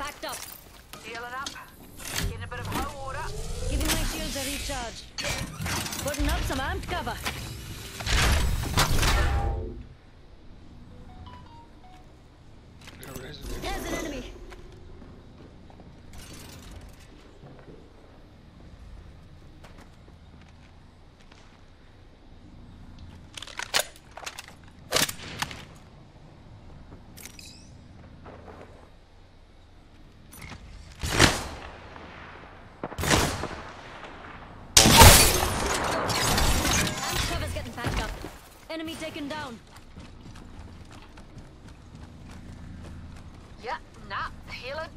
Packed up. Healing up. Getting a bit of high water. Giving my shields a recharge. Putting up some amp cover. Enemy taken down. Yeah, nah, healing.